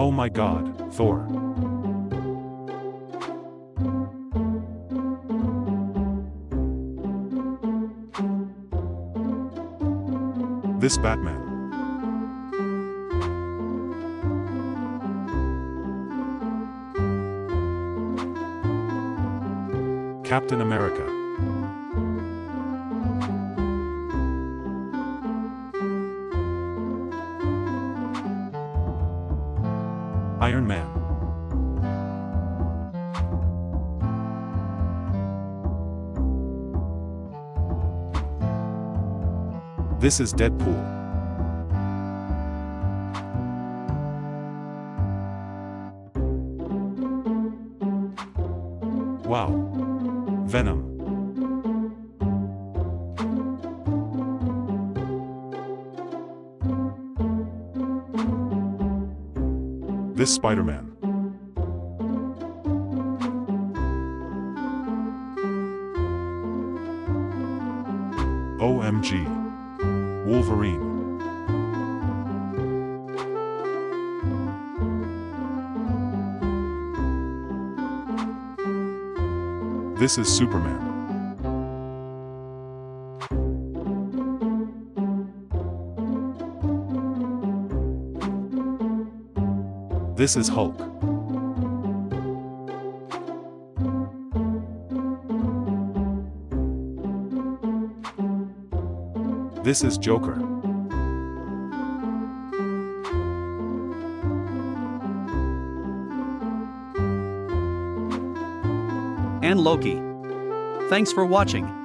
Oh my god, Thor. This Batman. Captain America. Iron Man. This is Deadpool. Wow. Venom. This Spider-Man. OMG. Wolverine. This is Superman. This is Hulk. This is Joker. and Loki. Thanks for watching.